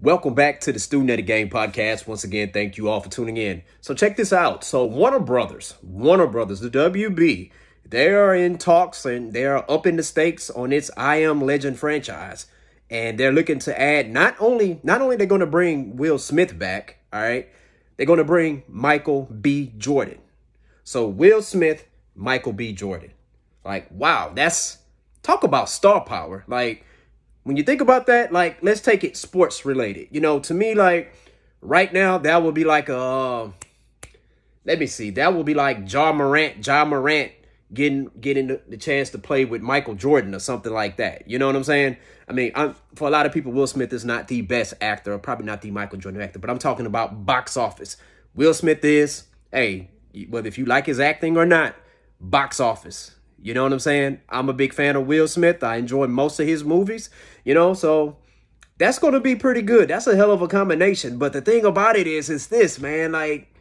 Welcome back to the Student of the Game podcast. Once again, thank you all for tuning in. So check this out. So Warner Brothers, Warner Brothers, the WB, they are in talks and they are up in the stakes on its I Am Legend franchise. And they're looking to add not only not only they're going to bring Will Smith back, all right, they're going to bring Michael B. Jordan. So Will Smith, Michael B. Jordan. Like, wow, that's talk about star power. Like when you think about that, like let's take it sports related. You know, to me, like right now, that would be like a uh, let me see, that would be like Ja Morant, Ja Morant getting getting the, chance to play with Michael Jordan or something like that. You know what I'm saying? I mean, I'm, for a lot of people, Will Smith is not the best actor, probably not the Michael Jordan actor, but I'm talking about box office. Will Smith is, hey, whether if you like his acting or not, box office. You know what I'm saying? I'm a big fan of Will Smith. I enjoy most of his movies, you know, so that's going to be pretty good. That's a hell of a combination. But the thing about it is, it's this, man, like,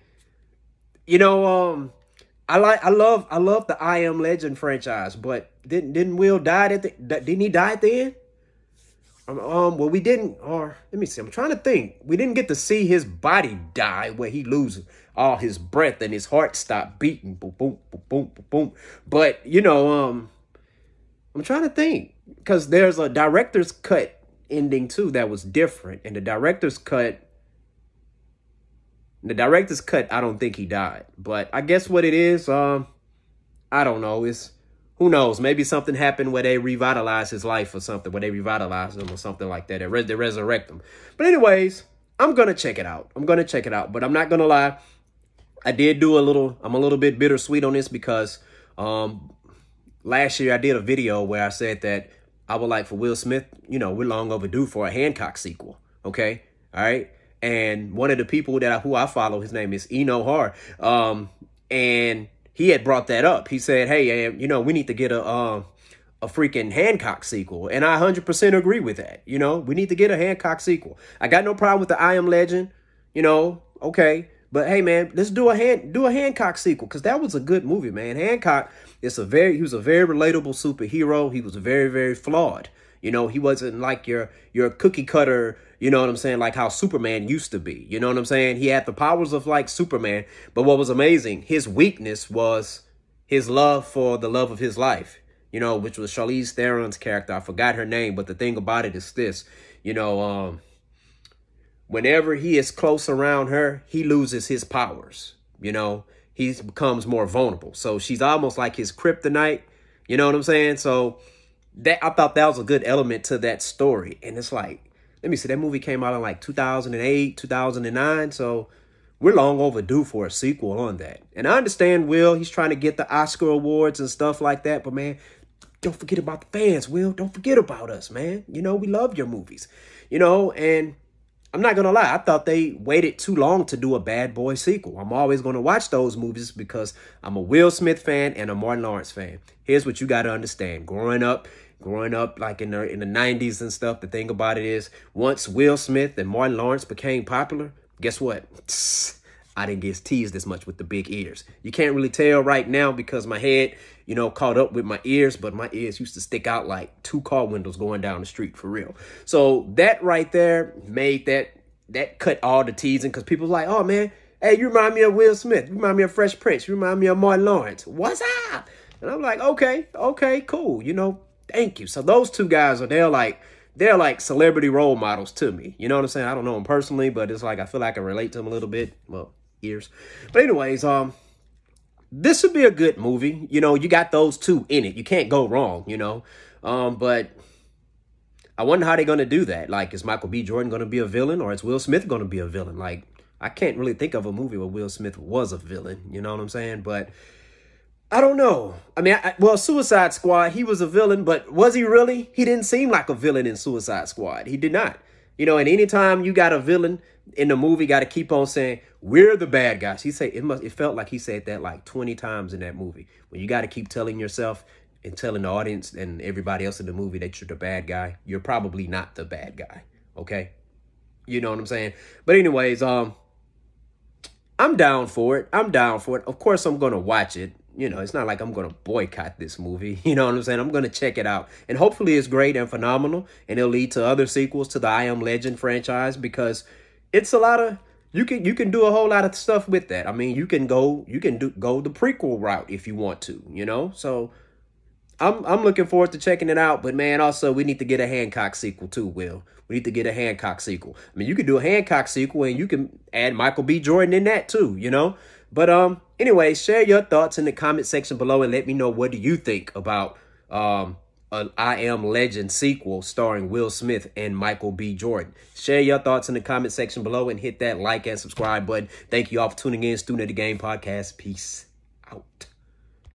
you know, um, I like, I love, I love the I Am Legend franchise, but didn't, didn't Will die at the, didn't he die at the end? Um, um, well, we didn't, or let me see, I'm trying to think. We didn't get to see his body die where he loses all his breath and his heart stopped beating. Boom, boom, boom, boom, boom, boom. But, you know, um, I'm trying to think because there's a director's cut ending too that was different. And the director's cut, the director's cut, I don't think he died. But I guess what it is, um, I don't know. It's, who knows? Maybe something happened where they revitalize his life or something, where they revitalize him or something like that. They, res- they resurrect him. But anyways, I'm going to check it out. I'm going to check it out. But I'm not going to lie. I did do a little, I'm a little bit bittersweet on this because um, last year I did a video where I said that I would like for Will Smith, you know, we're long overdue for a Hancock sequel. Okay. All right. And one of the people that I, who I follow, his name is Eno Har. Um, and he had brought that up. He said, "Hey, you know, we need to get a uh, a freaking Hancock sequel," and I 100% agree with that. You know, we need to get a Hancock sequel. I got no problem with the I Am Legend. You know, okay, but hey, man, let's do a hand do a Hancock sequel because that was a good movie, man. Hancock is a very he was a very relatable superhero. He was very very flawed. You know, he wasn't like your your cookie cutter, you know what I'm saying, like how Superman used to be. You know what I'm saying? He had the powers of like Superman, but what was amazing, his weakness was his love for the love of his life, you know, which was Charlize Theron's character. I forgot her name, but the thing about it is this, you know, um, whenever he is close around her, he loses his powers, you know, he becomes more vulnerable. So she's almost like his kryptonite, you know what I'm saying? So that I thought that was a good element to that story. And it's like, let me see, that movie came out in like 2008, 2009. So we're long overdue for a sequel on that. And I understand Will, he's trying to get the Oscar awards and stuff like that. But man, don't forget about the fans, Will. Don't forget about us, man. You know, we love your movies. You know, and I'm not gonna lie, I thought they waited too long to do a Bad Boy sequel. I'm always gonna watch those movies because I'm a Will Smith fan and a Martin Lawrence fan. Here's what you gotta understand: growing up, growing up like in the in the 90s and stuff, the thing about it is once Will Smith and Martin Lawrence became popular, guess what? I didn't get teased as much with the big ears. You can't really tell right now because my head, you know, caught up with my ears, but my ears used to stick out like two car windows going down the street for real. So that right there made that that cut all the teasing because people like, oh man, hey, you remind me of Will Smith. You remind me of Fresh Prince. You remind me of Martin Lawrence. What's up? And I'm like, okay, okay, cool. You know, thank you. So those two guys are they're like they're like celebrity role models to me. You know what I'm saying? I don't know them personally, but it's like I feel like I can relate to them a little bit. Well, years. But anyways, um, this would be a good movie. You know, you got those two in it. You can't go wrong, you know. Um, but I wonder how they're gonna do that. Like, is Michael B. Jordan gonna be a villain or is Will Smith gonna be a villain? Like, I can't really think of a movie where Will Smith was a villain, you know what I'm saying? But I don't know. I mean, I, well, Suicide Squad, he was a villain, but was he really? He didn't seem like a villain in Suicide Squad. He did not. You know, and anytime you got a villain in the movie, got to keep on saying, we're the bad guys. He said, it must, it felt like he said that like 20 times in that movie. When you got to keep telling yourself and telling the audience and everybody else in the movie that you're the bad guy, you're probably not the bad guy. Okay. You know what I'm saying? But anyways, um, I'm down for it. I'm down for it. Of course, I'm to watch it. you know, it's not like I'm to boycott this movie. You know what I'm saying? I'm to check it out. And hopefully it's great and phenomenal and it'll lead to other sequels to the I Am Legend franchise because it's a lot of you can you can do a whole lot of stuff with that. I mean, you can go you can do go the prequel route if you want to, you know? So I'm I'm looking forward to checking it out, but man, also we need to get a Hancock sequel too, Will. We need to get a Hancock sequel. I mean, you could do a Hancock sequel and you can add Michael B. Jordan in that too, you know? But um anyway, share your thoughts in the comment section below and let me know what do you think about um an I Am Legend sequel starring Will Smith and Michael B. Jordan. Share your thoughts in the comment section below and hit that like and subscribe button. Thank you all for tuning in. Student of the Game Podcast. Peace out.